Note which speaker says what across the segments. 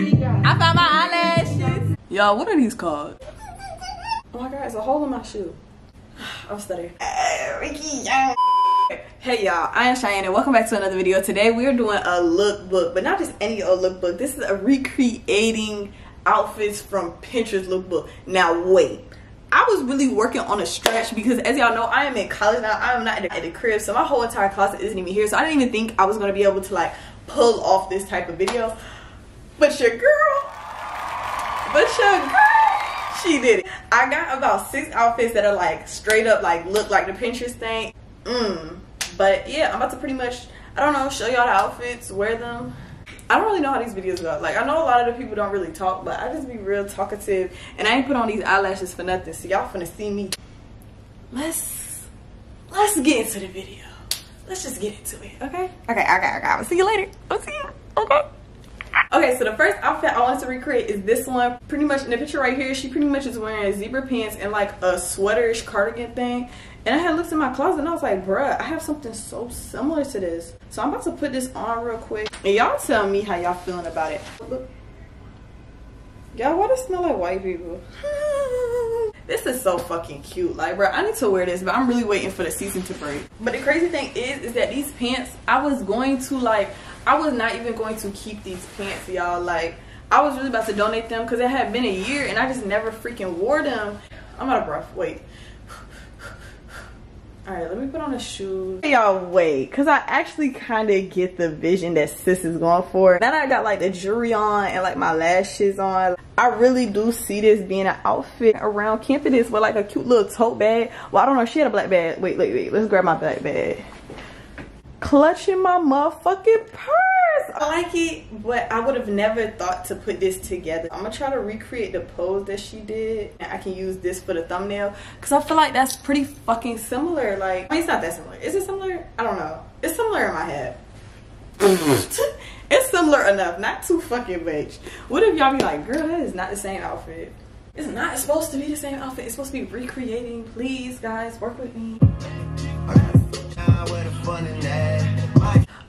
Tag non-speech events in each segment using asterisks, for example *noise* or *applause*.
Speaker 1: I found my eyelashes. Y'all, what are these called? Oh my god, it's a hole in my shoe. I'm stuttering. Ricky Hey y'all, I am Chyane and welcome back to another video. Today we are doing a lookbook, but not just any old lookbook. This is a recreating outfits from Pinterest lookbook. Now wait, I was really working on a stretch because as y'all know, I am in college now. I am not at the crib, so my whole entire closet isn't even here. So I didn't even think I was gonna be able to like pull off this type of video. But your girl, but your girl, she did it. I got about six outfits that are like straight up like look like the Pinterest thing. Mmm. But yeah, I'm about to pretty much, I don't know, show y'all the outfits, wear them. I don't really know how these videos go. Like, I know a lot of the people don't really talk, but I just be real talkative. And I ain't put on these eyelashes for nothing. So y'all finna see me. Let's, let's get into the video. Let's just get into it, okay? Okay, okay, okay. I'll see you later. I'll see you, okay? Okay, so the first outfit I wanted to recreate is this one. Pretty much in the picture right here, she pretty much is wearing zebra pants and like a sweaterish cardigan thing. And I had looked in my closet and I was like, bruh, I have something so similar to this. So I'm about to put this on real quick. And y'all tell me how y'all feeling about it. Y'all, why does smell like white people? *laughs* this is so fucking cute. Like, bro, I need to wear this, but I'm really waiting for the season to break. But the crazy thing is, is that these pants, I was going to like, I was not even going to keep these pants, y'all. Like, I was really about to donate them because it had been a year and I just never freaking wore them. I'm out of breath. Wait. All right, let me put on a shoe. Y'all wait, cause I actually kind of get the vision that sis is going for. Now that I got like the jewelry on and like my lashes on, I really do see this being an outfit around campus with like a cute little tote bag. Well, I don't know, she had a black bag. Wait, wait, wait, let's grab my black bag. Clutching my motherfucking purse. I like it, but I would have never thought to put this together. I'm gonna try to recreate the pose that she did. And I can use this for the thumbnail because I feel like that's pretty fucking similar. Like, I mean, it's not that similar. Is it similar? I don't know. It's similar in my head. *laughs* it's similar enough, not too fucking much. What if y'all be like, girl, that is not the same outfit. It's not supposed to be the same outfit. It's supposed to be recreating. Please, guys, work with me.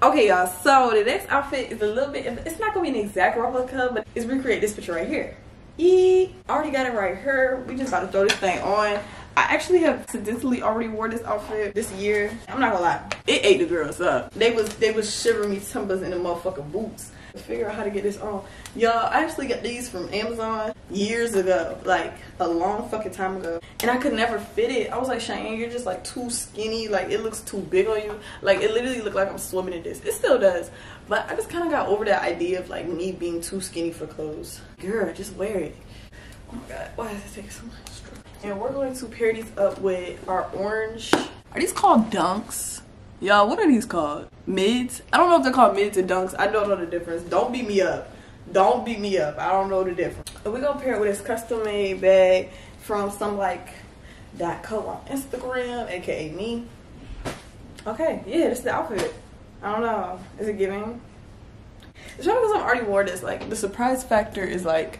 Speaker 1: Okay, y'all, so the next outfit is a little bit, it's not gonna be an exact replica, but it's recreate this picture right here. E, already got it right here. We just about to throw this thing on. I actually have accidentally already wore this outfit this year. I'm not gonna lie, it ate the girls up. They was they was shivering me timbers in the motherfucking boots figure out how to get this on. Y'all, I actually got these from Amazon years ago, like a long fucking time ago. And I could never fit it. I was like, Chyane, you're just like too skinny. Like it looks too big on you. Like it literally looked like I'm swimming in this. It still does. But I just kind of got over that idea of like me being too skinny for clothes. Girl, just wear it. Oh my God, why does it take so much? And we're going to pair these up with our orange. Are these called dunks? Y'all, what are these called? Mids? I don't know if they're called mids and dunks. I don't know the difference. Don't beat me up. Don't beat me up. I don't know the difference. We're gonna pair it with this custom made bag from some like dot co on Instagram, aka me. Okay, yeah, this is the outfit. I don't know. Is it giving? It's probably because I've already wore this. Like the surprise factor is like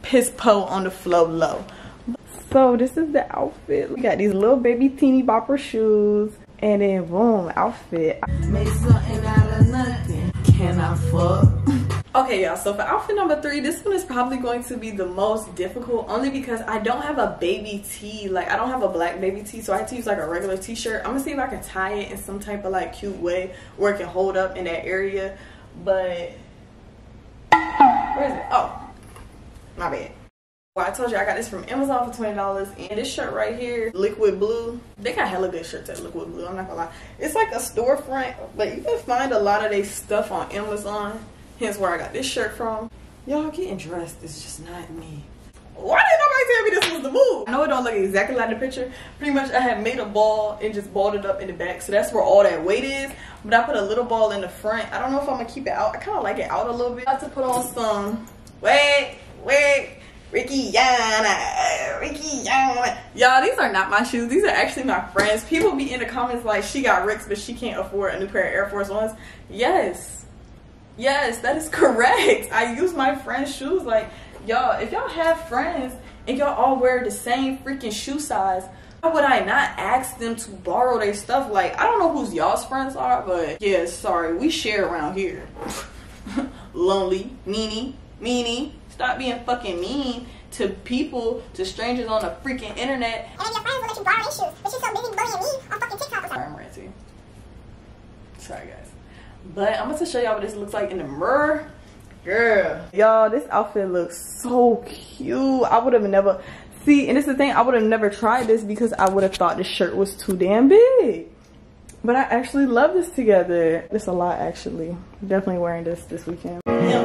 Speaker 1: piss po on the flow low. So this is the outfit. We got these little baby teeny bopper shoes. And then boom, outfit. Make something out of nothing. Can I fuck? Okay, y'all, so for outfit number three, this one is probably going to be the most difficult only because I don't have a baby tee. Like, I don't have a black baby tee, so I have to use like a regular t-shirt. I'm gonna see if I can tie it in some type of like cute way where it can hold up in that area. But, where is it? Oh, my bad. Well, I told you I got this from Amazon for $20 and this shirt right here, Liquid Blue. They got hella good shirts at Liquid Blue, I'm not gonna lie. It's like a storefront, but you can find a lot of their stuff on Amazon. Hence where I got this shirt from. Y'all getting dressed is just not me. Why didn't nobody tell me this was the move? I know it don't look exactly like the picture. Pretty much I had made a ball and just balled it up in the back. So that's where all that weight is. But I put a little ball in the front. I don't know if I'm gonna keep it out. I kind of like it out a little bit. I have to put on some, wait, wait, Ricky Yana, Ricky Yana. Y'all, these are not my shoes. These are actually my friends. People be in the comments like, she got Ricks, but she can't afford a new pair of Air Force Ones. Yes. Yes, that is *laughs* correct. I use my friend's shoes. Like, y'all, if y'all have friends and y'all all wear the same freaking shoe size, why would I not ask them to borrow their stuff? Like, I don't know whose y'all's friends are, but yeah, sorry. We share around here. *laughs* Lonely, Nene, meanie. Stop being fucking mean to people, to strangers on the freaking internet.
Speaker 2: And then your friends will let you borrow their shoes, but you're so busy bullying me on fucking TikTok or something.
Speaker 1: Sorry, I'm ranting. Sorry, guys. But I'm about to show y'all what this looks like in the mirror. Girl. Y'all, this outfit looks so cute. I would have never... See, and it's the thing, I would have never tried this because I would have thought this shirt was too damn big. But I actually love this together. It's a lot, actually. Definitely wearing this this weekend. Yeah,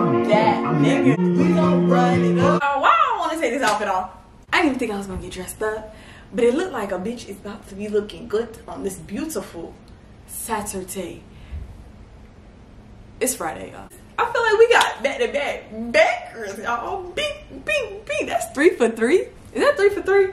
Speaker 1: I'm that nigga. We gon' run it up. Oh, why I want to take this outfit off? I didn't even think I was gonna get dressed up. But it looked like a bitch is about to be looking good on this beautiful Saturday. It's Friday, y'all. I feel like we got back to back backers, y'all. Bing, bing, bing. That's three for three. Is that three for three?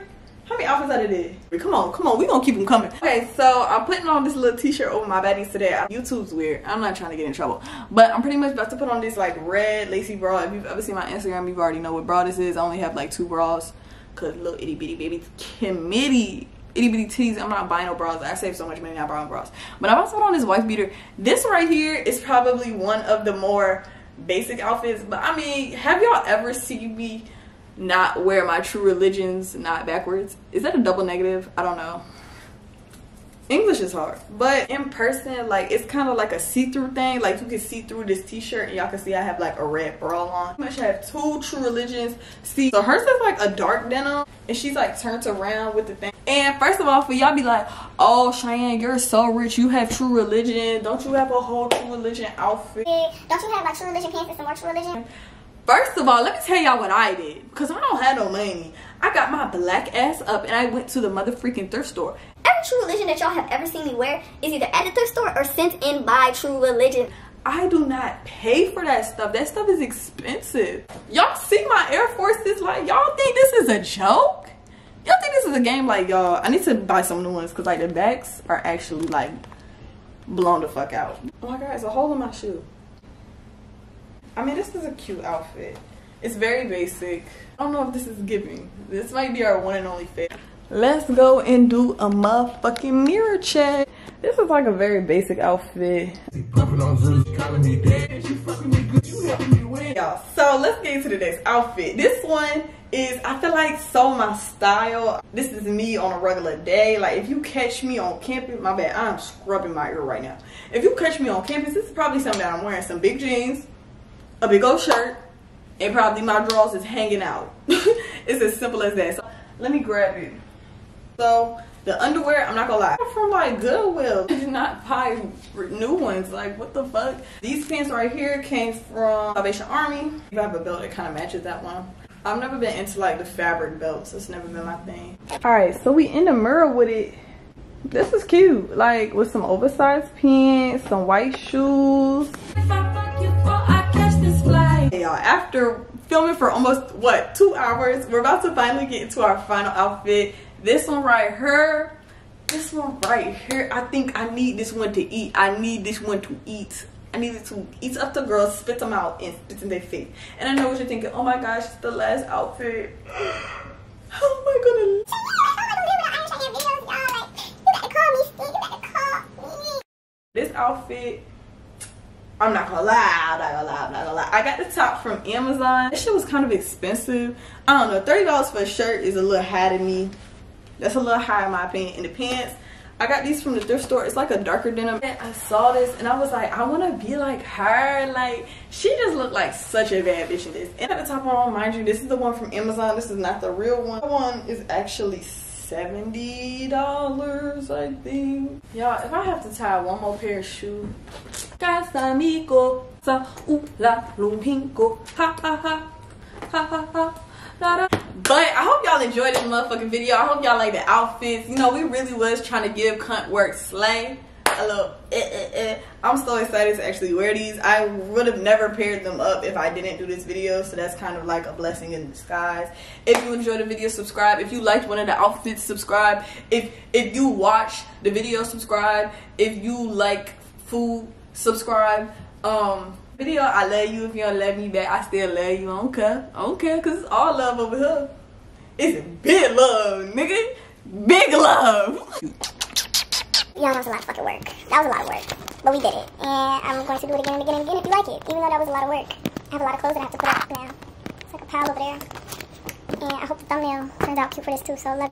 Speaker 1: How many outfits I did? Come on, come on. We gonna keep them coming. Okay, so I'm putting on this little t-shirt over my baddies today. YouTube's weird. I'm not trying to get in trouble. But I'm pretty much about to put on this like red lacy bra. If you've ever seen my Instagram, you've already know what bra this is. I only have like two bras. Cause little itty bitty baby committee itty bitty titties. I'm not buying no bras. I save so much money not buying bras. But I'm also on this wife beater. This right here is probably one of the more basic outfits. But I mean, have y'all ever seen me not wear my true religions not backwards? Is that a double negative? I don't know. English is hard, but in person, like it's kind of like a see-through thing. Like you can see through this t-shirt, and y'all can see I have like a red bra on. I have two true religions. See, so hers is like a dark denim, and she's like turned around with the thing. And first of all, for y'all be like, oh Chyane, you're so rich. You have true religion. Don't you have a whole true religion outfit?
Speaker 2: Don't you have like true religion pants and some more true religion?
Speaker 1: First of all, let me tell y'all what I did. Because I don't have no money. I got my black ass up and I went to the mother freaking thrift store.
Speaker 2: Every true religion that y'all have ever seen me wear is either at the thrift store or sent in by True Religion.
Speaker 1: I do not pay for that stuff. That stuff is expensive. Y'all see my Air Forces? Like, y'all think this is a joke? Y'all think this is a game? Like, y'all, I need to buy some new ones because, like, the backs are actually, like, blown the fuck out. Oh my god, it's a hole in my shoe. I mean, this is a cute outfit. It's very basic. I don't know if this is giving. This might be our one and only fit. Let's go and do a motherfucking mirror check. This is like a very basic outfit. Y'all, so let's get into the next outfit. This one is, I feel like, so my style. This is me on a regular day. Like, if you catch me on campus, my bad, I'm scrubbing my ear right now. If you catch me on campus, this is probably something that I'm wearing. Some big jeans, a big old shirt, and probably my drawers is hanging out. *laughs* it's as simple as that. So let me grab it. So the underwear, I'm not gonna lie, from like Goodwill. *laughs* I did not buy new ones. Like what the fuck? These pants right here came from Salvation Army. If I have a belt that kind of matches that one. I've never been into like the fabric belts. It's never been my thing. All right, so we in the mirror with it. This is cute. Like with some oversized pants, some white shoes. Hey y'all, after filming for almost what two hours, we're about to finally get into our final outfit. This one right here, this one right here, I think I need this one to eat. I need this one to eat. I need it to eat up the girls, spit them out, and spit in their face. And I know what you're thinking, oh my gosh, it's the last outfit. How am I gonna... This outfit I'm not gonna lie, I'm not gonna lie, I'm not gonna lie. I got the top from Amazon. This shit was kind of expensive. I don't know, $30 for a shirt is a little high to me. That's a little high in my opinion. In the pants, I got these from the thrift store. It's like a darker denim. I saw this and I was like, I wanna be like her. Like, she just looked like such a bad bitch in this. And at the top on, mind you, this is the one from Amazon. This is not the real one. The one is actually $70, I think. Y'all, if I have to tie one more pair of shoes, Casamigo, sa lumpingo, ha ha ha, ha ha ha. But I hope y'all enjoyed this motherfucking video. I hope y'all like the outfits. You know, we really was trying to give cunt work slay a little eh, eh, eh. I'm so excited to actually wear these. I would have never paired them up if I didn't do this video. So that's kind of like a blessing in disguise. If you enjoyed the video, subscribe. If you liked one of the outfits, subscribe. If if you watch the video, subscribe. If you like food, subscribe. Um video, I love you. If you don't love me back, I still love you. I don't care. I don't care because it's all love over here. It's big love, nigga. Big love. *laughs*
Speaker 2: Yeah, that was a lot of fucking work. That was a lot of work. But we did it. And I'm going to do it again and again and again if you like it. Even though that was a lot of work. I have a lot of clothes that I have to put up now. It's like a pile over there. And I hope the thumbnail turns out cute for this too. So love.